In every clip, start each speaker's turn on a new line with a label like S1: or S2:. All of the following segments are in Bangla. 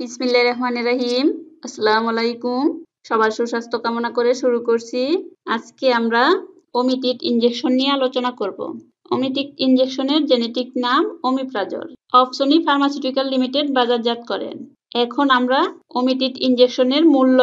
S1: বিসমিল্লা রহমান রহিম। আসসালাম আলাইকুম। সবার সুস্বাস্থ্য কামনা করে শুরু করছি। আজকে আমরা ওমিটিট ইঞ্জেকশন নিয়ে আলোচনা করব। ওমিটিক ইঞ্জেকশনের জেনেটিক নাম ওমিপ্রাজল অপসনি ফার্মাসিউটিক্যাল লিমিটেড বাজারজাত করেন এখন আমরা ওমিটিট ইঞ্জেকশনের মূল্য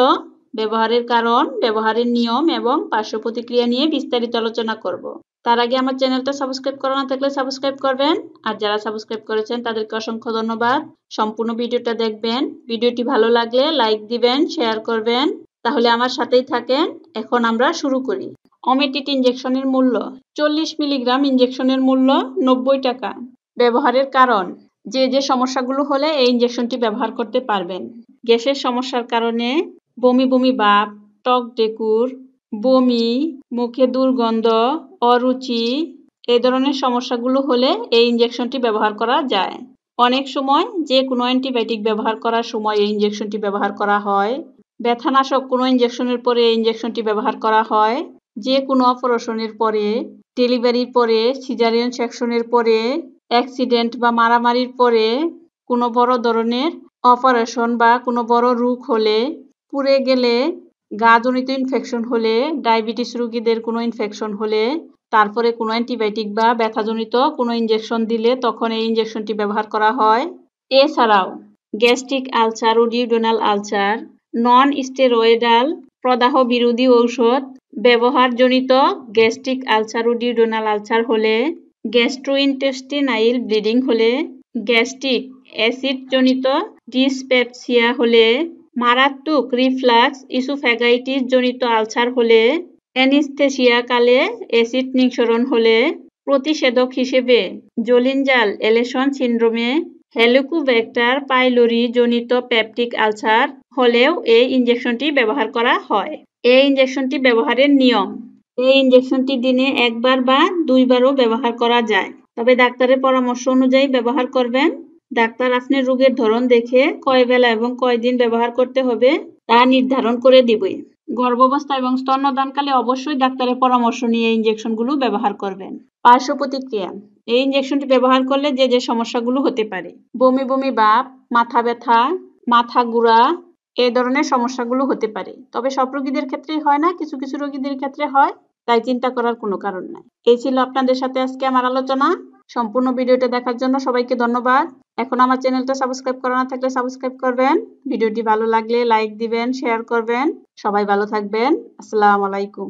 S1: ব্যবহারের কারণ, ব্যবহারের নিয়ম এবং পার্শ্ব প্রতিক্রিয়া নিয়ে বিস্তারিত আলোচনা করব। তার আগে আমার চ্যানেলটা সাবস্ক্রাইব করা না থাকলে সাবস্ক্রাইব করবেন। আর যারা সাবস্ক্রাইব করেছেন, তাদেরকে অসংখ্য ধন্যবাদ। সম্পূর্ণ ভিডিওটা দেখবেন। ভিডিওটি ভালো লাগলে লাইক দিবেন, শেয়ার করবেন। তাহলে আমার সাথেই থাকেন। এখন আমরা শুরু করি। অমেটিট ইঞ্জেকশনের মূল্য, চল্লিশ মিলিগ্রাম ইঞ্জেকশনের মূল্য, নব্বই টাকা। ব্যবহারের কারণ, যে যে সমস্যাগুলো হলে এই ইঞ্জেকশনটি ব্যবহার করতে পারবেন। গ্যাসের সমস্যার কারণে বমি বমি বাপ টক ডেকুর, বমি, মুখে দুর্গন্ধ, অরুচি এই ধরনের সমস্যাগুলো হলে এই ইঞ্জেকশনটি ব্যবহার করা যায়। অনেক সময় যে কোনো অ্যান্টিবায়োটিক ব্যবহার করার সময় এই ইঞ্জেকশনটি ব্যবহার করা হয়। ব্যথানাশক কোনো ইঞ্জেকশনের পরে এই ইঞ্জেকশনটি ব্যবহার করা হয়। যে কোনো অপারেশনের পরে, ডেলিভারির পরে সিজারিয়ান সেকশনের পরে অ্যাক্সিডেন্ট বা মারামারির পরে কোনো বড় ধরনের অপারেশন বা কোনো বড় রোগ হলে পুড়ে গেলে গাজনিত ইনফেকশন হলে ডায়াবেটিস রোগীদের কোনো ইনফেকশন হলে, তারপরে কোনো অ্যান্টিবায়োটিক বা ব্যথাজনিত কোনো ইঞ্জেকশন দিলে তখন এই ইঞ্জেকশনটি ব্যবহার করা হয়। এছাড়াও গ্যাস্ট্রিক আলসার ও ডিউডোনাল আলসার নন স্টেরয়েডাল প্রদাহ বিরোধী ঔষধ ব্যবহারজনিত গ্যাস্ট্রিক আলসার ও ডিউডোনাল আলসার হলে গ্যাস্ট্রোইন্টেস্টিনাইল ব্লিডিং হলে গ্যাস্ট্রিক অ্যাসিডজনিত ডিসপেপসিয়া হলে মারাত্মক রিফ্লাক্স, ইসোফ্যাগাইটিস জনিত আলসার হলে, অ্যানিস্থেসিয়াকালে অ্যাসিড নিঃসরণ হলে, প্রতিষেধক হিসেবে জলিনজাল এলেশন সিন্ড্রোমে হেলিকোব্যাক্টার পাইলোরি জনিত প্যাপটিক আলসার হলেও এই ইঞ্জেকশনটি ব্যবহার করা হয়। এই ইঞ্জেকশনটি ব্যবহারের নিয়ম। এই ইঞ্জেকশনটি দিনে একবার বা দুইবারও ব্যবহার করা যায়। তবে ডাক্তারের পরামর্শ অনুযায়ী ব্যবহার করবেন। ডাক্তার আপনার রোগের ধরন দেখে কয় বেলা এবং কয়দিন ব্যবহার করতে হবে তা নির্ধারণ করে দিবে। গর্ভাবস্থা এবং স্তন্যদানকালে অবশ্যই ডাক্তারের পরামর্শ নিয়ে ইঞ্জেকশনগুলো ব্যবহার করবেন। পার্শ্ব প্রতিক্রিয়া এই ইঞ্জেকশনটি ব্যবহার করলে যে যে সমস্যাগুলো হতে পারে। বমি বমি বাপ, মাথা ব্যথা, মাথা গুড়া, এ ধরনের সমস্যাগুলো হতে পারে। তবে সব রোগীদের ক্ষেত্রেই হয় না, কিছু কিছু রোগীদের ক্ষেত্রে হয়, তাই চিন্তা করার কোনো কারণ নাই। এই ছিল আপনাদের সাথে আজকে আমার আলোচনা। সম্পূর্ণ ভিডিওটা দেখার জন্য সবাইকে ধন্যবাদ। এখন আমার চ্যানেলটা সাবস্ক্রাইব করা না থাকলে সাবস্ক্রাইব করবেন। ভিডিওটি ভালো লাগলে লাইক দিবেন, শেয়ার করবেন। সবাই ভালো থাকবেন। আসসালামু আলাইকুম।